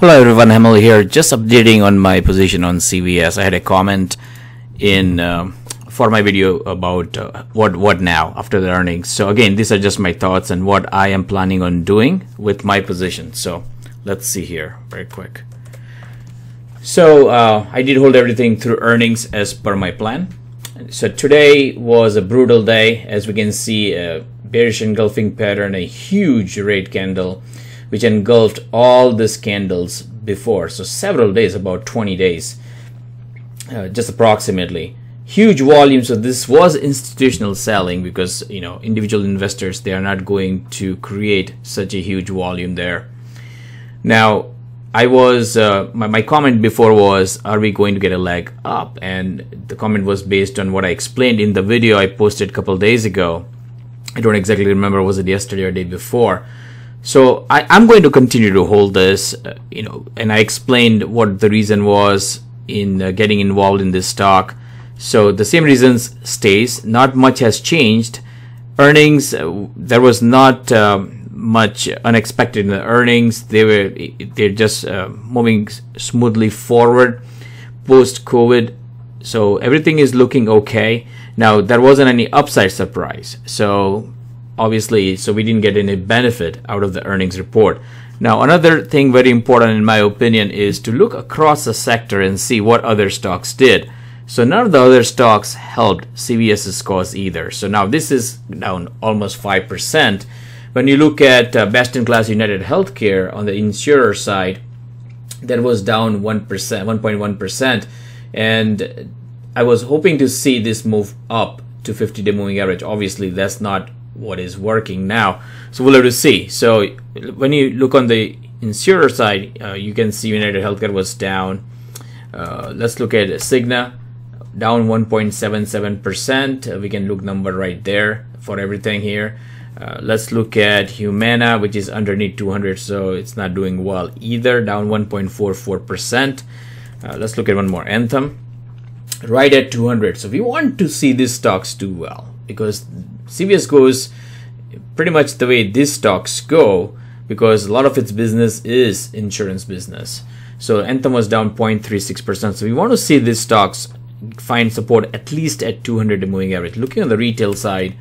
Hello everyone, Emily here. Just updating on my position on CVS. I had a comment in um, for my video about uh, what what now after the earnings. So again, these are just my thoughts and what I am planning on doing with my position. So let's see here very quick. So uh, I did hold everything through earnings as per my plan. So today was a brutal day, as we can see a bearish engulfing pattern, a huge red candle which engulfed all these candles before. So several days, about 20 days, uh, just approximately. Huge volume. So this was institutional selling because you know individual investors they are not going to create such a huge volume there. Now I was uh, my, my comment before was are we going to get a leg up and the comment was based on what I explained in the video I posted a couple days ago I don't exactly remember was it yesterday or day before so I, am going to continue to hold this, uh, you know, and I explained what the reason was in uh, getting involved in this stock. So the same reasons stays. Not much has changed. Earnings, uh, there was not um, much unexpected in the earnings. They were they're just uh, moving smoothly forward post COVID. So everything is looking okay. Now there wasn't any upside surprise. So obviously, so we didn't get any benefit out of the earnings report. Now, another thing very important in my opinion is to look across the sector and see what other stocks did. So none of the other stocks helped CVS's cause either. So now this is down almost 5%. When you look at uh, best-in-class United Healthcare on the insurer side, that was down 1%, 1.1%. And I was hoping to see this move up to 50-day moving average. Obviously, that's not what is working now. So we'll have to see. So when you look on the insurer side, uh, you can see United Healthcare was down. Uh, let's look at Cigna, down 1.77%. Uh, we can look number right there for everything here. Uh, let's look at Humana, which is underneath 200, so it's not doing well either, down 1.44%. Uh, let's look at one more, Anthem, right at 200. So we want to see these stocks do well because CVS goes pretty much the way these stocks go because a lot of its business is insurance business. So Anthem was down 0.36%. So we want to see these stocks find support at least at 200 moving average. Looking on the retail side,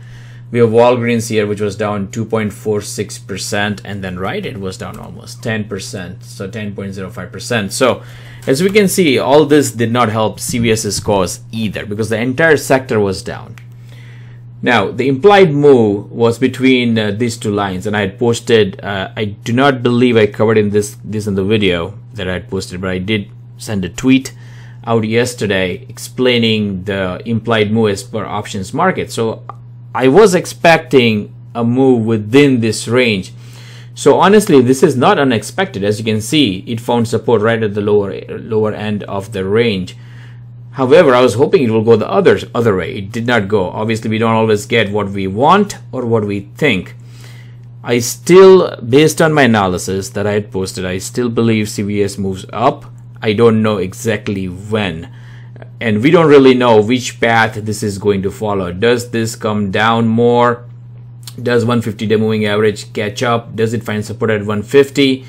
we have Walgreens here, which was down 2.46%, and then Rite Aid was down almost 10%, so 10.05%. So as we can see, all this did not help CVS's cause either because the entire sector was down. Now, the implied move was between uh, these two lines, and I had posted. Uh, I do not believe I covered in this this in the video that I had posted, but I did send a tweet out yesterday explaining the implied move as per options market. So I was expecting a move within this range. So honestly, this is not unexpected. As you can see, it found support right at the lower lower end of the range. However, I was hoping it will go the other, other way. It did not go. Obviously, we don't always get what we want or what we think. I still, based on my analysis that I had posted, I still believe CVS moves up. I don't know exactly when. And we don't really know which path this is going to follow. Does this come down more? Does 150 day moving average catch up? Does it find support at 150?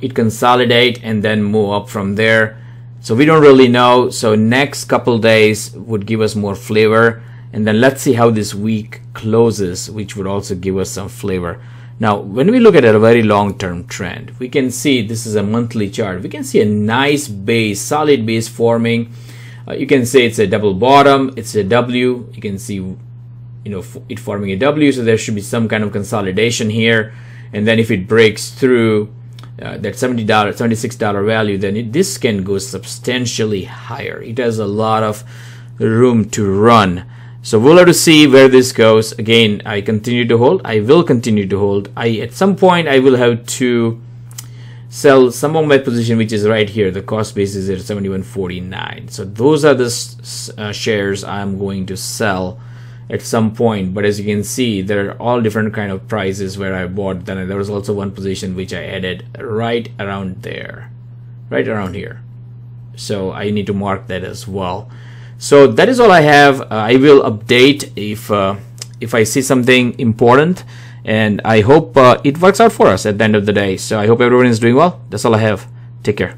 It consolidate and then move up from there so we don't really know. So next couple days would give us more flavor. And then let's see how this week closes, which would also give us some flavor. Now, when we look at a very long-term trend, we can see this is a monthly chart. We can see a nice base, solid base forming. Uh, you can say it's a double bottom, it's a W. You can see, you know, it forming a W, so there should be some kind of consolidation here. And then if it breaks through, uh, that $70 $76 value then it, this can go substantially higher. It has a lot of room to run. So we'll have to see where this goes. Again I continue to hold. I will continue to hold. I at some point I will have to sell some of my position which is right here. The cost basis is at 71.49 so those are the uh, shares I'm going to sell at some point but as you can see there are all different kind of prices where I bought then there was also one position which I added right around there right around here. So I need to mark that as well. So that is all I have. Uh, I will update if uh, if I see something important and I hope uh, it works out for us at the end of the day. So I hope everyone is doing well. That's all I have. Take care.